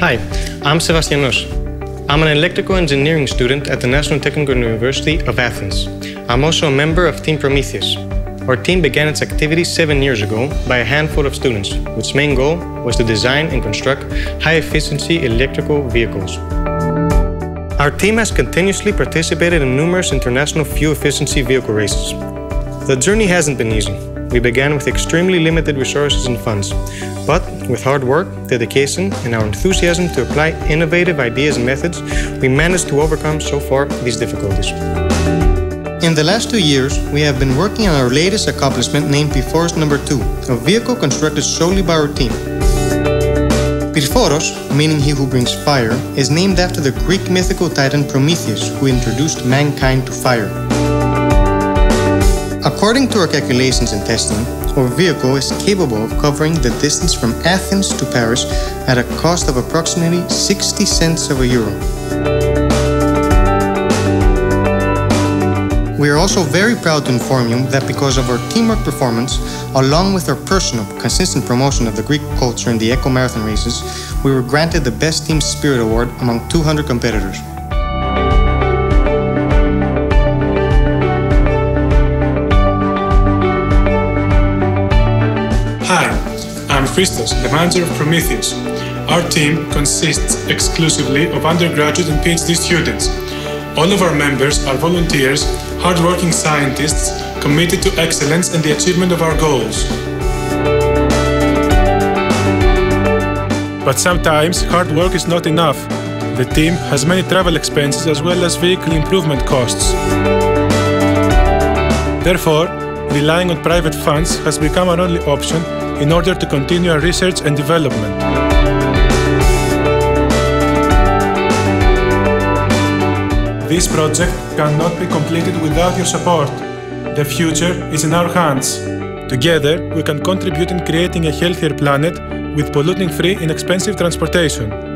Hi, I'm Sebastianos. I'm an electrical engineering student at the National Technical University of Athens. I'm also a member of Team Prometheus. Our team began its activities seven years ago by a handful of students, whose main goal was to design and construct high-efficiency electrical vehicles. Our team has continuously participated in numerous international fuel efficiency vehicle races. The journey hasn't been easy. We began with extremely limited resources and funds, but with hard work, dedication, and our enthusiasm to apply innovative ideas and methods, we managed to overcome so far these difficulties. In the last two years, we have been working on our latest accomplishment named Pyrforos number 2, a vehicle constructed solely by our team. Pyrforos, meaning he who brings fire, is named after the Greek mythical titan Prometheus, who introduced mankind to fire. According to our calculations and testing, our vehicle is capable of covering the distance from Athens to Paris at a cost of approximately 60 cents of a euro. We are also very proud to inform you that because of our teamwork performance, along with our personal, consistent promotion of the Greek culture in the Eco Marathon races, we were granted the Best Team Spirit Award among 200 competitors. Christos, the manager of Prometheus. Our team consists exclusively of undergraduate and PhD students. All of our members are volunteers, hardworking scientists committed to excellence and the achievement of our goals. But sometimes hard work is not enough. The team has many travel expenses as well as vehicle improvement costs. Therefore, relying on private funds has become our only option in order to continue our research and development. This project cannot be completed without your support. The future is in our hands. Together, we can contribute in creating a healthier planet with polluting-free, inexpensive transportation.